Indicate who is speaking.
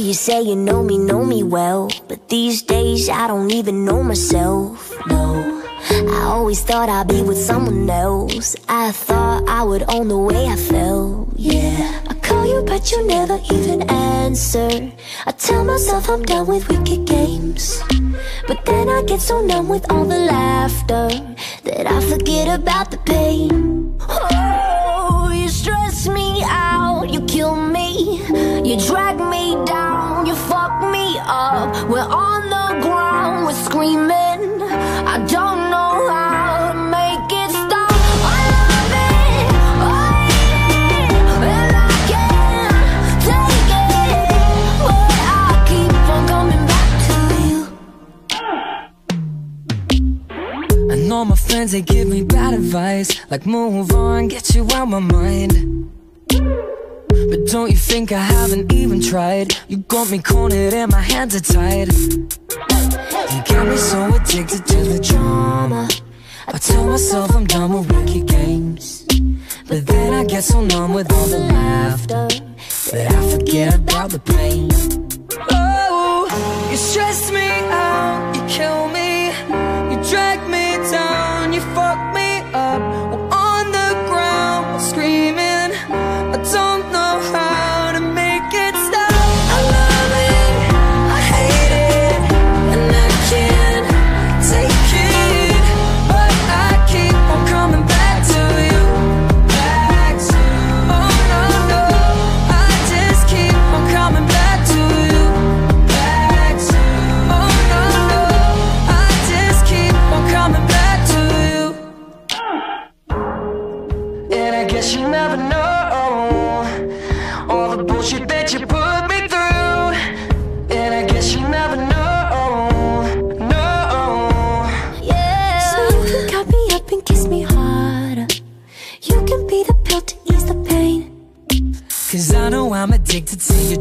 Speaker 1: you say you know me, know me well. But these days I don't even know myself, no I always thought I'd be with someone else. I thought I would own the way I felt, yeah I call you but you never even answer. I tell myself I'm done with wicked games. But then I get so numb with all the laughter That I forget about the pain. Oh, you stress me out, you kill me You drag me down, up. We're on the ground, we're screaming. I don't know how to make it stop. I love it, I hate it And I can't take it. But I keep on coming back to you.
Speaker 2: And all my friends, they give me bad advice. Like move on, get you out my mind don't you think I haven't even tried? You got me cornered and my hands are tied. You got me so addicted to the drama. I tell myself I'm done with wicked games. But then I get so numb with all the laughter That I forget about the pain guess you never know. All the bullshit that you put me through. And I guess you never know. No.
Speaker 1: Yeah.
Speaker 3: So you can cut me up and kiss me harder. You can be the pill to ease the pain.
Speaker 2: Cause I know I'm addicted to your